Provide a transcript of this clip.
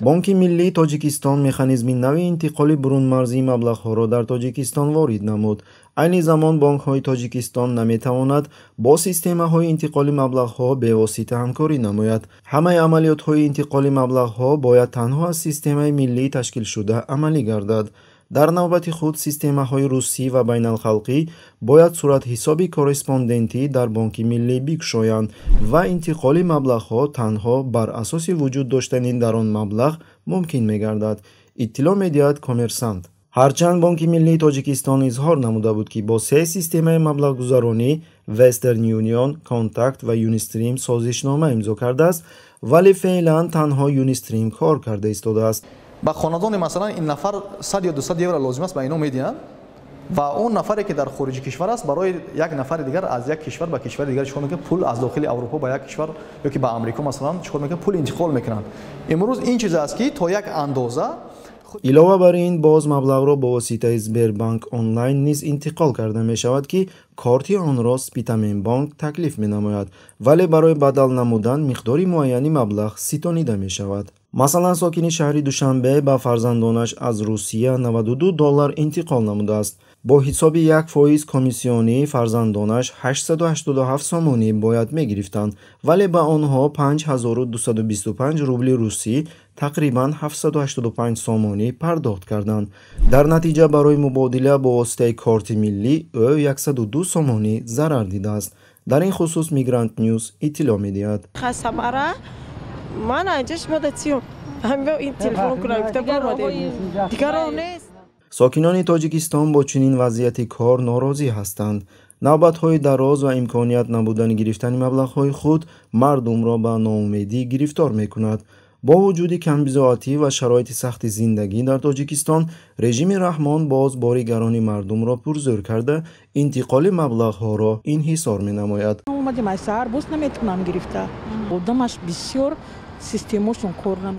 бонки миллии тоҷикистон механизми нави интиқоли бурунмарзии маблағҳоро дар тоҷикистон ворид намуд. Айни замон бонкҳои тоҷикистон наметавонад бо системаҳои интиқоли маблағҳо бевосита ҳамкорӣ намояд. Ҳамаи амалиётҳои интиқоли маблағҳо бояд танҳо аз системаи миллии ташкилшуда амалӣ гардад дар навбати худ системаҳои русӣ ва байналхалқӣ бояд суратҳисоби корреспондентӣ дар бонки миллӣ бикушоянд ва интиқоли маблағҳо танҳо бар асоси вуҷуд доштани дар он маблағ мумкин мегардад. Иттилоъ медиҳад коммерсант. Ҳарчанд бонки миллии тоҷикистон изҳор намуда буд ки бо се системаи маблағгузаронӣ western union контакт ва unistream созишнома имзо кардааст вале феълан танҳо unistream кор карда истодааст ба хонадони масалан ин нафар сад ё дусад евро лозим аст ба ино медиҳанд ва он нафаре ки дар хориҷи кишвар аст барои як нафари дигар аз як кишвар ба кишвари дигар чикор мекунад пул аз дохили аврупо ба як кишвар ё ки ба амрико масалан чикор мекунад пул интиқол мекунанд имрӯз ин чиз аст ки то як андоза илова бар ин боз маблағро бо воситаи сбербанк онлайн низ интиқол карда мешавад ки корти онро спитаменбонк таклиф менамояд вале барои бадал намудан миқдори муайяни маблағ ситонида мешавад масалан сокини шаҳри душанбе ба фарзандонаш аз русия 92 доллар интиқол намудааст. Бо ҳисоби як фоиз комиссионӣ фарзандонаш 887 сомонӣ бояд мегирифтанд вале ба онҳо 5225 рубли русӣ тақрибан 785 сомонӣ пардохт карданд. Дар натиҷа барои мубодила бо воситаи корти миллӣ ӯ 102 сомонӣ зарар дидааст. Дар ин хусус мигрант нюз иттилоъ медиҳад сокинони тоҷикистон бо чунин вазъияти кор норозӣ ҳастанд. Навбатҳои дароз ва имконият набудани гирифтани маблағҳои худ мардумро ба ноумедӣ гирифтор мекунад. Бо вуҷуди камбизоатӣ ва шароити сахти зиндагӣ дар тоҷикистон режими раҳмон боз бори гарони мардумро пурзӯр карда интиқоли маблағҳоро инҳисор менамояд. Омадем аз саҳар боз наметавонам гирифта. Одамаш бисёр sistemi olsun korğan.